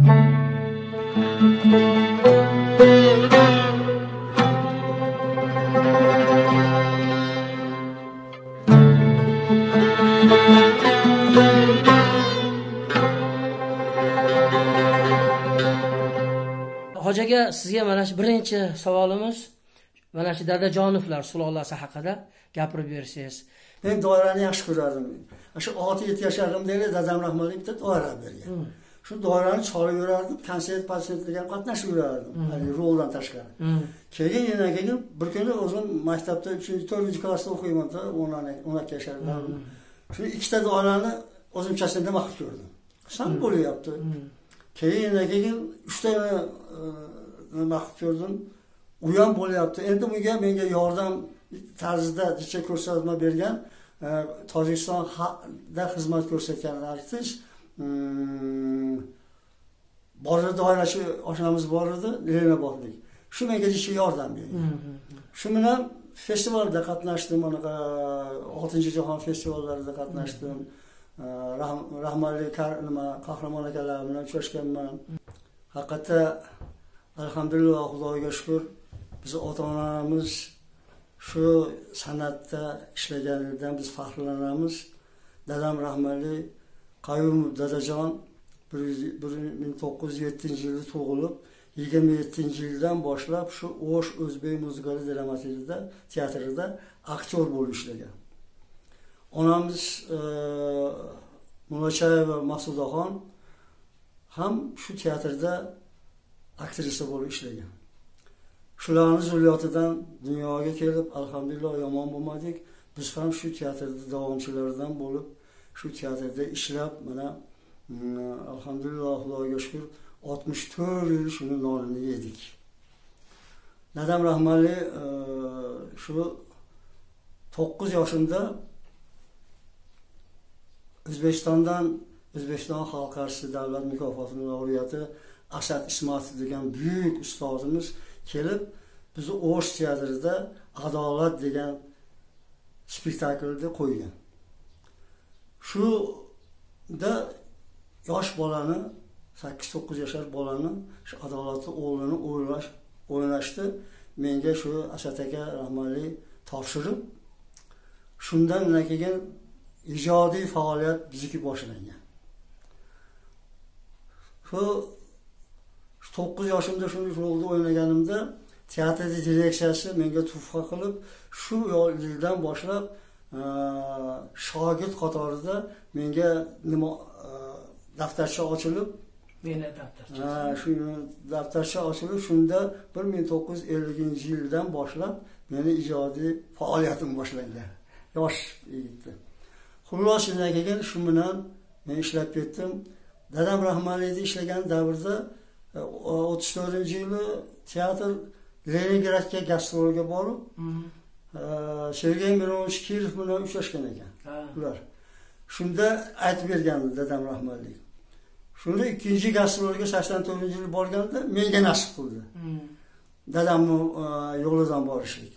hoji aka sizga mana shu birinchi savolimiz. Mana shu dadajonovlar sulolasi haqida gapirib bersangiz. Men doirani yaxshi ko'rardim. Shu olti yetti yasharimda dadam rahmatli bitta doira bergan shu doirani cholib yurardim konsert konsertlarga ham qatnashib yurardim haligi roldan tashqari. Keyin yana keyin bir kuni o'zim maktabda uchinchi to'rtinchi klassda o'qiymanda o'n ikki yasharda shu ikkita doirani o'zimchasini nima qilib ko'rdim. Qilsam bo'lyapti. Keyin yana keyin uchta nima qilib ko'rdim. U ham bo'lyapti. Endi bunga menga yordam tarzida ko'rsatma bergan tojikistonda xizmat ko'rsatgan artist bor edi doira shu oshnamiz bor edi lenobodlik shu menga necha yordam bergan shu bilan festivalda qatnashdim anaqa oltinchi jahon festivallarida qatnashdim. Rahmatli nima qahramon akalar bilan uchrashganman. Haqiqatda alhamdulillah xudoga shukur bizni ota onamiz shu san'atda ishlaganidan biz faxrlanamiz. Dadam rahmatli qayumov dadajon bir ming to'qqiz yuz yettinchi yilda tug'ilib yigirma yettinchi yildan boshlab shu o'sh o'zbek muzikali dramaturgida teatrida aktyor bo'lib ishlagan. Onamiz e, mullachayeva maqsudaxon ham shu teatrda aktrisa bo'lib ishlagan. Shularni zurriyotidan dunyoga kelib alhamdulillah yomon bo'lmadik. Biz ham shu teatrda davomchilaridan bo'lib shu teatrda ishlab mana mm, alhamdulillah xudoga shukur oltmish to'rt yil shuni nonini yedik. Dadam rahmatli e, shu to'qqiz yoshimda o'zbekistondan o'zbekiston xalq artisti davlat mukofotini laureati asad ismatov degan buyuk ustozimiz kelib bizni o'sh teatrida adolat degan spektaklni qo'ygan. Shuda yosh bolani sakkiz to'qqiz yashar bolani shu adolatli o'g'lini o'ylash o'ynashni menga shu asad aka rahmatli topshirib shundan keyin ijodiy faoliyat bizniki boshlangan. Shu to'qqiz yoshimda shunday rolda o'ynaganimda teatrni direksiyasi menga tuhfa qilib shu yildan boshlab shogird qatorida menga nima daftarcha ochilib meni daftarcha shu daftarcha ochilib shunda bir ming to'qqiz yuz elliginchi yildan boshlab meni ijodiy faoliyatim boshlangan yosh yigitda xullas shundan keyin shu bilan men ishlab ketdim. Dadam rahmatlida ishlagan davrda o'ttiz to'rtinchi yili teatr leningradga gastrolga borib sergey mironovich kirov bilan uchrashgan ekan. Ular. Shunda aytib bergandi dadam rahmatli shunda ikkinchi gastrolga sakson to'rtinchi yili borganda menga nasib qildi. Dadamni yo'lidan borishlik.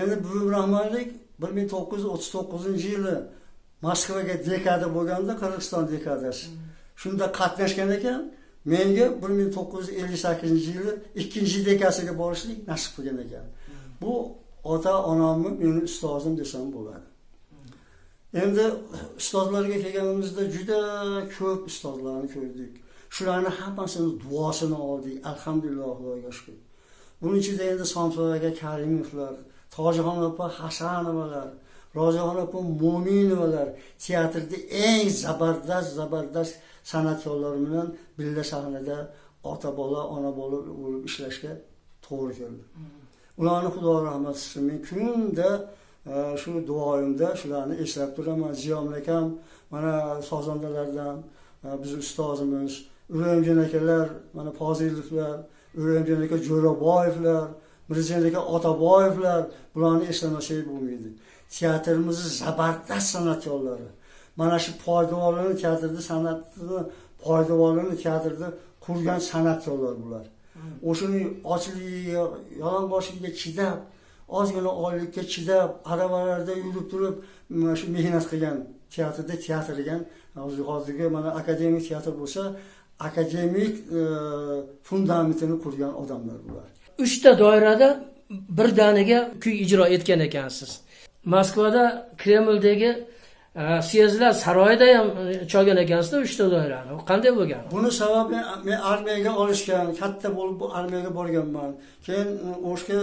Endi buvim rahmatlik bir ming to'qqiz yuz o'ttiz to'qqizinchi yili moskvaga dekada bo'lganda qirg'iziston dekadasi. Shunda qatnashgan ekan menga bir ming to'qqiz yuz ellik sakkizinchi yili ikkinchi dekasiga borishlik nasib qilgan ekan. Bu ota onamni meni ustozim desam bo'ladi. Endi ustozlarga kelganimizda juda ko'p ustozlarni ko'rdik. Shularni hammasini duosini oldik alhamdulillah xudoga shukur buning ichida endi somson aka karimovlar tojixon opa hasanovalar rojaxon opa mo'minovalar teatrda eng zabardast zabardast san'atkorlar bilan birga sahnada ota bola ona bola bo'lib ishlashga to'g'ri keldi. Hmm. Ularni xudo rahmat qilsin men kunda e, shu duoyimda shularni eslab turaman. Ziyom akam mana sozandalardan e, bizni ustozimiz urangjon akalar mana pozilovlar urangjon aka jo'raboyevlar mirzajon aka otaboyevlar bularni eslamasak bo'lmaydi. Teatrimizni zabardast san'atkorlari. Mana shu poydevorlarni teatrda san'atni poydevorlarni teatrda qurgan san'atkorlar bular. O'shani ochligiga yalang'ochligiga chidab ozgina oylikka chidab aravalarda yurib turib mana shu mehnat qilgan teatrda teatr degan hozirgi mana akademik teatr bo'lsa akademik e, fundamentini qurgan odamlar bular. Uchta doirada birdaniga kuy ijro etgan ekansiz. Moskvada kremldagi e, syezdlar saroyida ham e, chalgan ekansizda uchta doirani qanday bo'lgan? Buni sababi men armiyaga olishgan katta bo'lib armiyaga borganman. Keyin o'shga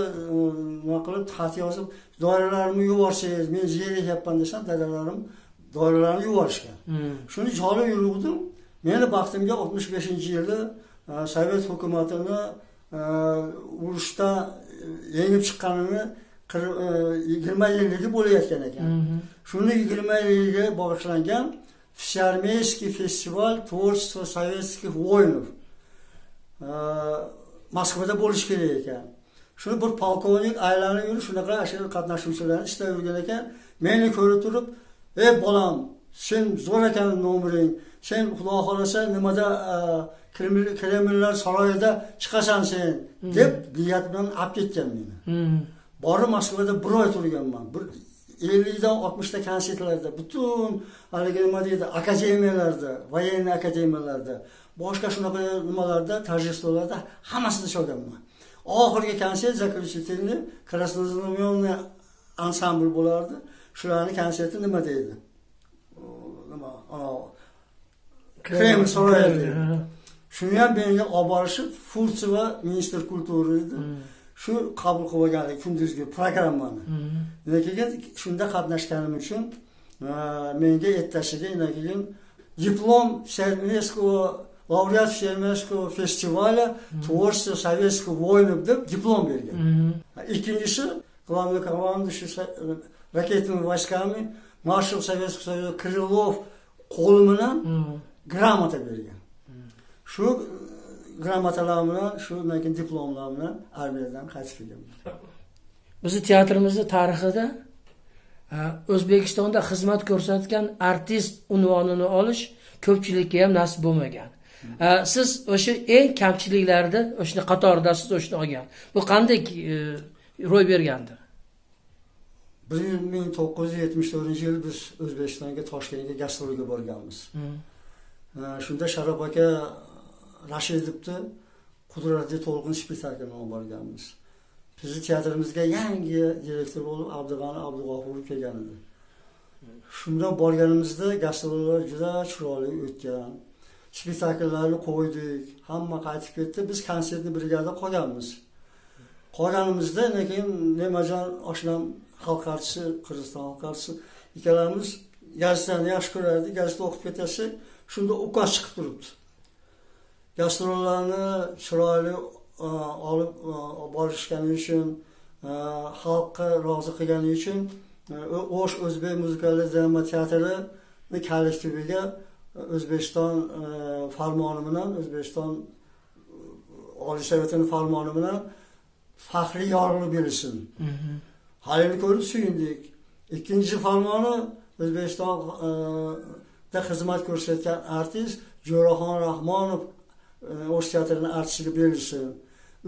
nima qilib xat yozib doiralarimni yuborsangiz men zerikyapman desam dadalarim doiralarni yuborishgan. Hmm. shuni jolib yuruvdim. Meni baxtimga oltmish beshinchi yili e, sovet hukumatini e, urushda e, yengib chiqqanini e, yigirma yilligi bo'layotgan ekan. Mhm. shuni yigirma yilga bag'ishlangan всеармейский festival творчества советских воинов E, moskvada bo'lishi kerak ekan. Shuni bir polkovnik aylanib yurib shunaqa shu qatnashuvchilarni istab yurgan ekan. Meni ko'rib turib ey bolam sen zo'r ekan nomering sen xudo xohlasa nimada e, Kreml- kremllar saroyida chiqasan sen? Deb niyat bilan olib ketgan meni. Hmm. Borib moskvada bir oy turganman. Bir ellikdan oltmishta konsertlarda butun haligi nima deydi akademiyalarda военный akademiyalarda boshqa shunaqa nimalarda торжествоlarda hammasida chalganman. Oxirgi konsert заключительный краснознаменный ansambl bo'lardi. Shularni konserti nima deydi? Nima anavi kreml saroyi shuni ham menga olib borishib furtsova ministr kultura edi. Hmm. Shu qabul qilib olganlik kunduzgi programmani keyin shunda qatnashganim uchun e, menga ertasiga keyin diplom Всемирского laureat Всемирского фестиваля творчества советских воинов deb diplom bergan. Ikkinchisi главный командующий ракетными войсками маршал советского союза крылов qo'li bilan gramota bergan. Shu gramatalar bilan shu keyin diplomlar bilan armiyadan qaytib kelganman bizni teatrimizni tarixida e, o'zbekistonda xizmat ko'rsatgan artist unvonini olish ko'pchilikka ham nasib bo'lmagan. E, siz o'sha eng kamchiliklarni o'shani qatorida siz o'shani olgan. Bu qanday e, ro'y bergandi bir ming to'qqiz yuz yetmish to'rtinchi yili biz o'zbekistonga toshkentga gastrolga borganmiz. Shunda sharof aka rashidovni qudratli to'lqin spektaklini olib borganmiz bizni teatrimizga yangi direktor bo'lib abdug'ani abdug'ofurov kelgan edi. Shunda borganimizda gastrollar juda chiroyli o'tgan. Spektakllarni qo'ydik hamma qaytib ketdi biz konsertni brigada qolganmiz. Qolganimizda keyin nemajon oshnam xalq artisti qirg'iziston xalq artisti ikkalamiz gazetani yaxshi ko'rardik gazeta o'qib ketsak shunda ukaz chiqib turibdi. Gastrollarni chiroyli e, olib e, borishgani uchun e, xalqqa rozi qilgani uchun o'sh o'zbek muzikali drama teatrini kollektiviga o'zbekiston farmoni bilan o'zbekiston oliy sovetini farmoni bilan faxriy yorliq berilsin Mhm. halini ko'rib suyundik ikkinchi farmoni o'zbekistonda xizmat ko'rsatgan artist jo'raxon rahmonov e, o'sh teatrini artistiga berilsin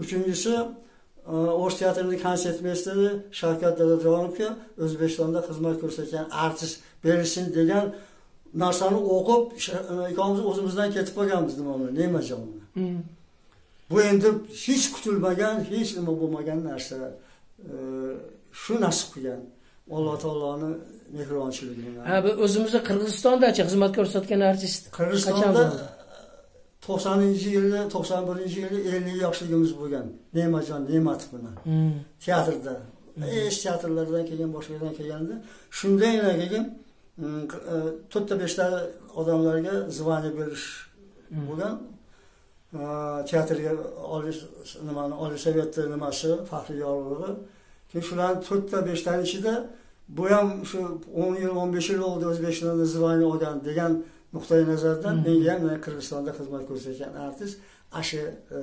uchinchisi e, o'sh teatrini konsertmesteri shavkat dadajonovga o'zbekistonda xizmat ko'rsatgan artist berilsin degan narsani o'qib e, ikkovimiz o'zimizdan ketib qolganmiz nima bilan nemajonni Hmm. bu endi hech kutilmagan hech nima bo'lmagan narsa. E, shu nasib qilgan. Alloh taoloni mehribonchiligi. Bilan ha bu o'zimizni qirg'izistondachi xizmat ko'rsatgan artist qirg'izistonda to'qsoninchi yili to'qson birinchi yili ellik yoshligimiz bo'lgan. Nemajon nematov bilan Hmm. teatrda. Hech teatrlardan kelgan boshqa yerdan kelganda. Shundagina keyin mm, e, to'rtta beshta odamlarga звание berish bo'lgan. E, teatrga olish nimani oliy sovetni nimasi faxriy yorlig'i keyin shularni to'rtta beshtani ichida bu ham shu o'n yil o'n besh yil bo'ldi o'zbekistonda звание olgan degan nuqtai nazardan menga ham qirg'izistonda xizmat ko'rsatgan artist ana shu e,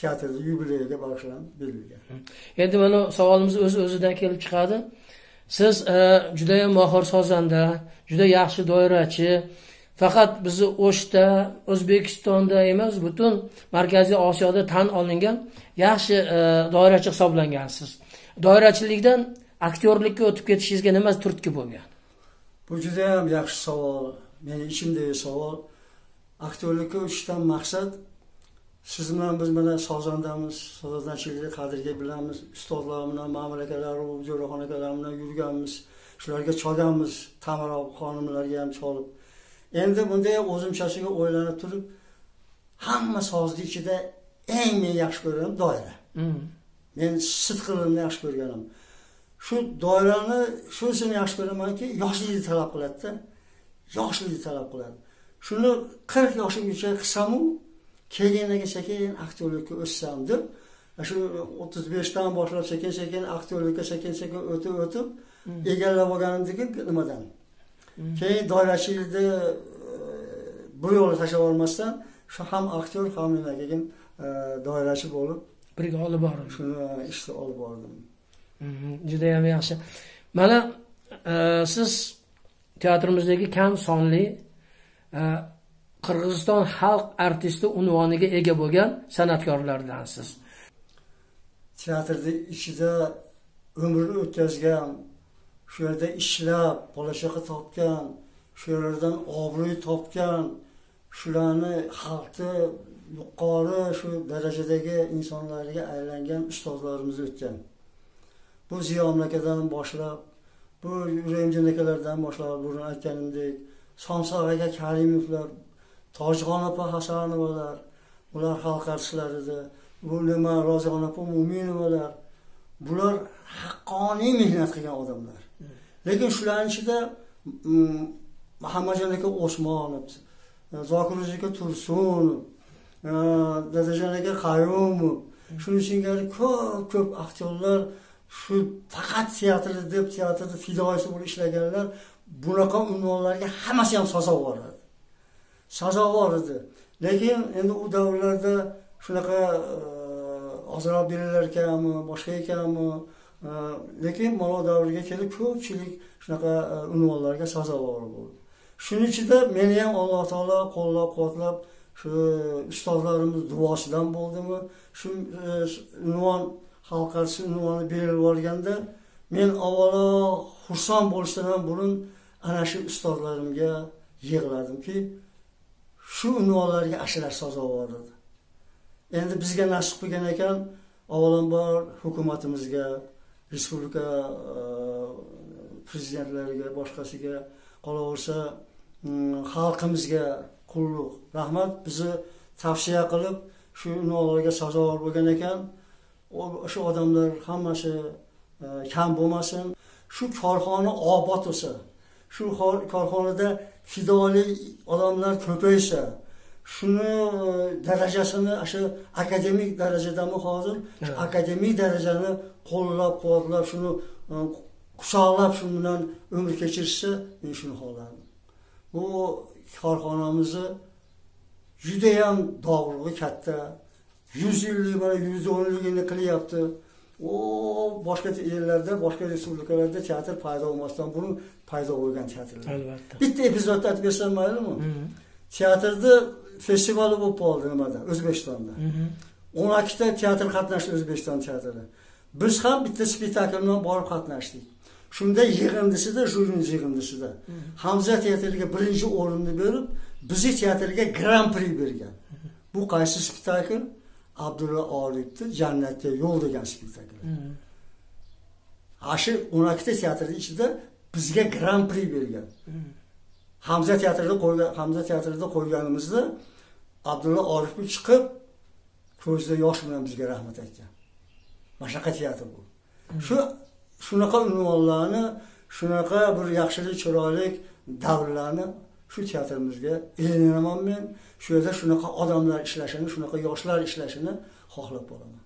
teatrni yubileyiga bag'ishlanib berilgan. Endi mana savolimiz o'z o'zidan kelib chiqadi. Siz e, judayam mohir sozanda juda yaxshi doirachi faqat bizni o'shda o'zbekistonda emas butun markaziy osiyoda tan olingan yaxshi e, doirachi hisoblangansiz. Doirachilikdan aktyorlikka o'tib ketishingizga nima turtki bo'lgan? Bu juda yam yaxshi savol meni ichimdagi savol. Aktyorlikka uchishdan maqsad siz bilan biz mana sozandamiz sozandachilikni qadriga bilamiz ustozlar bilan ma'mur akalar jo'raxon akalar bilan yurganmiz shularga cholganmiz tamaroq xonimlarga ham cholib. Endi bunday o'zimchasiga o'ylanib turib hamma sozni ichida eng men yaxshi ko'rganim doira. Hmm. men sidqidilni yaxshi ko'rganim. Shu doirani shunisini yaxshi ko'ramanki yoshlikni talab qiladida yoshlikni talab qiladi. Shuni qirq yoshimgacha qilsamu keyin sekin aktyorlikka o'ssam deb shu o'ttiz beshdan boshlab sekin sekin aktyorlikka sekin sekin o'tib o'tib egallab olganimdagi nimadan? Keyin doirachilikni e, bu yo'lni tashlab olmasdan shu ham aktyor ham nima keyin e, doirachi bo'lib birga olib borib shuni ishni olib bordim. Mhm, judayam yaxshi. Mana e, siz teatrimizdagi kam sonli e, qirg'iziston xalq artisti unvoniga ega bo'lgan san'atkorlardansiz. Teatrni ichida umrini o'tkazgan shu yerda ishlab bola chaqa topgan shu yerlardan obro'y topgan shularni xalqni yuqori shu darajadagi insonlarga aylangan ustozlarimiz o'tgan. Bu ziyo akadan boshlab bu yuramjon akalardan boshlab burun aytganimdek somsoq aka karimovlar tojixon opa hasanovalar ular xalq artistlari edi bu nima rozixon opa mo'minovalar bular haqqoniy mehnat qilgan odamlar. Lekin shularni ichida mm, muhammadjon aka osmonov zokirjon aka tursunov e, dadajon aka qayumov. Shuni singari ko'p ko'p aktyorlar shu faqat teatrda deb teatrda fidoyisi bo'lib ishlaganlar bunaqa unvonlarga hammasi ham sazovor edi. Sazovor edi. Lekin endi u davrlarda shunaqa e, ozroq berilar ekanmi boshqa ekanmi e, lekin malo davriga kelib ko'pchilik shunaqa e, unvonlarga sazovor bo'ldi. Shuning ichida meni ham alloh taolo qo'llab quvvatlab shu ustozlarimiz duosidan bo'ldimi? Shu e, unvon xalq artisti unvoni berilib yuborganda men avvalo xursand bo'lishdan ham burun ana shu ustozlarimga yig'ladimki shu unvonlarga ashulash sazovor edi endi bizga nasib qilgan ekan avvalambor hukumatimizga respublika e, prezidentlariga boshqasiga qolaversa mm, xalqimizga qulluq rahmat. Bizni tavsiya qilib shu unvonlarga sazovor bo'lgan ekan. O'sha odamlar hammasi e, kam bo'lmasin. Shu korxona obod bo'lsa shu korxonada fidoli odamlar ko'paysa shuni e, darajasini shu akademik darajadami hozir? Shu akademik darajani qo'llab quvvatlab shuni e, quchoqlab shu bilan umr kechirishsa men shuni xohlardim. Bu korxonamizni judayam dog'lig'i katta yuz yillik mana yuz o'nligini qilyapti. U boshqa yerlarda boshqa respublikalarda teatr paydo bo'lmasdan burun paydo bo'lgan teatrlar. Albatta. Bitta epizodni aytib bersam maylimi teatrni festivali bo'lib qoldi nimada? O'zbekistonda. O'n ikkita teatr qatnashdi o'zbekiston teatrida. Biz ham bitta spektakl bilan borib qatnashdik. Shunda yig'indisida jurni yig'indisida hamza teatriga birinchi o'rinni berib bizni teatrga gran pri bergan. Bu qaysi spektakl abdulla orifni jannatga yo'l degan spektakl Mhm. ana shu o'n ikkita teatrni ichida bizga gran pri bergan. Hamza teatrida qo'ygan hamza teatrida qo'yganimizda abdulla orifov chiqib ko'zida yosh bilan bizga rahmat aytgan. Mana shunaqa teatr bu shu shunaqa unvonlarni shunaqa bir yaxshilik chiroyli davrlarni shu teatrimizga ilinaman men. Shu yerda shunaqa odamlar ishlashini shunaqa yoshlar ishlashini xohlab qolaman.